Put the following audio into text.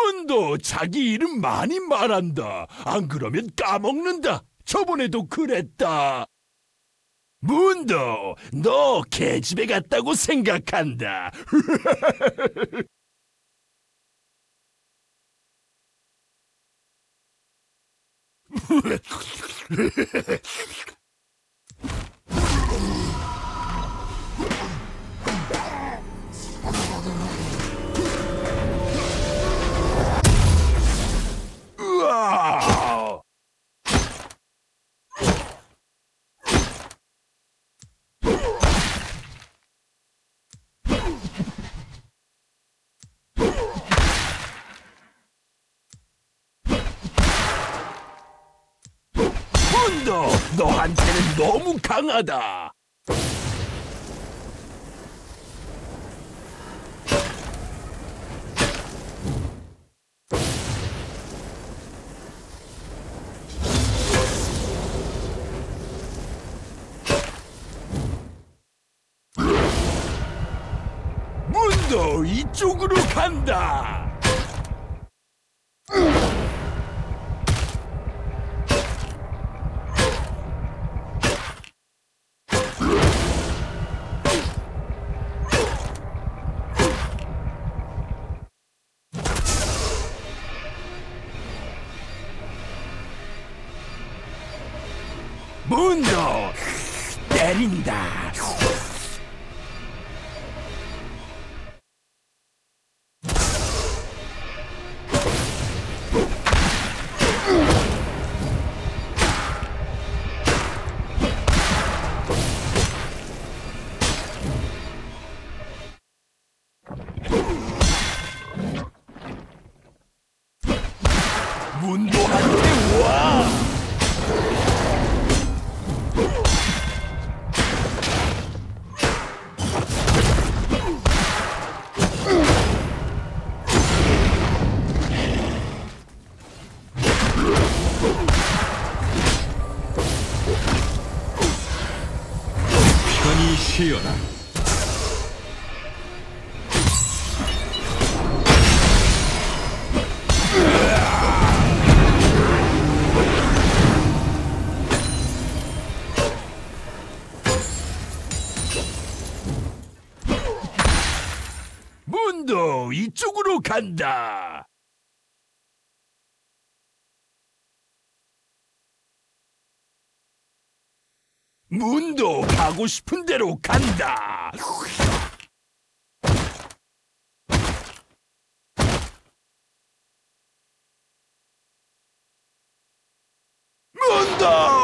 문도 자기 이름 많이 말한다. 안 그러면 까먹는다. 저번에도 그랬다. 문도, 너 개집에 갔다고 생각한다. 문도, 너한테는 너무 강하다. 문도 이쪽으로 간다. 문도 때린다. 문 편히 쉬어라. 문도 이쪽으로 문도 가고 싶은 대로 간다. 문도